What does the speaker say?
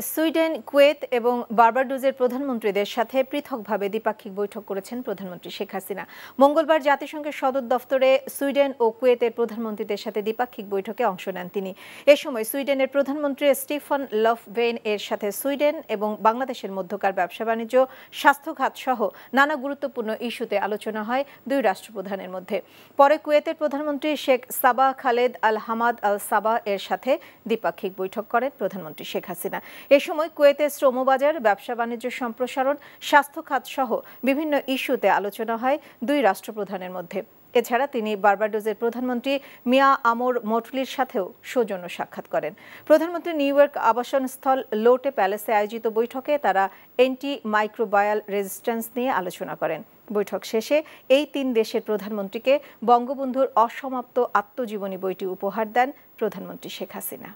Sweden, Kuwait এবং বার্বাডোজের প্রধানমন্ত্রীদের সাথে পৃথকভাবে দ্বিপাক্ষিক বৈঠক করেছেন প্রধানমন্ত্রী শেখ হাসিনা। মঙ্গলবার জাতিসংঘের সদর দফতরে সুইডেন ও কুয়েতের প্রধানমন্ত্রীদের সাথে দ্বিপাক্ষিক বৈঠকে অংশ নেন তিনি। এ সময় সুইডেনের প্রধানমন্ত্রী স্টিফন লফভেন এর সাথে সুইডেন এবং বাংলাদেশের মধ্যকার ব্যবসা বাণিজ্য স্বাস্থ্যঘাত সহ নানা গুরুত্বপূর্ণ ইস্যুতে আলোচনা হয় দুই রাষ্ট্রপ্রধানের মধ্যে। পরে কুয়েতের প্রধানমন্ত্রী Sheikh Sabah Khalid Al Hamad Al Sabah এর সাথে দ্বিপাক্ষিক বৈঠক করেন প্রধানমন্ত্রী শেখ হাসিনা। এ সময় কুয়েতের শ্রমবাজার, ব্যবসা বাণিজ্য সম্প্রসারণ, স্বাস্থ্য খাত সহ বিভিন্ন ইস্যুতে আলোচনা হয় দুই রাষ্ট্রপ্রধানের মধ্যে। এছাড়া তিনি বার্বাডোজের প্রধানমন্ত্রী মিয়া আমর মটলির সাথেও সৌজন্য সাক্ষাৎ করেন। প্রধানমন্ত্রী নিউ ইয়র্ক আবাসন স্থল লোটে প্যালেসে আয়োজিত বৈঠকে তারা এন্টি মাইক্রোবায়াল রেজিস্ট্যান্স নিয়ে আলোচনা করেন। বৈঠক শেষে এই তিন দেশের প্রধানমন্ত্রীকে বঙ্গবন্ধুর অসমাপ্ত আত্মজীবনী বইটি উপহার দেন প্রধানমন্ত্রী শেখ হাসিনা।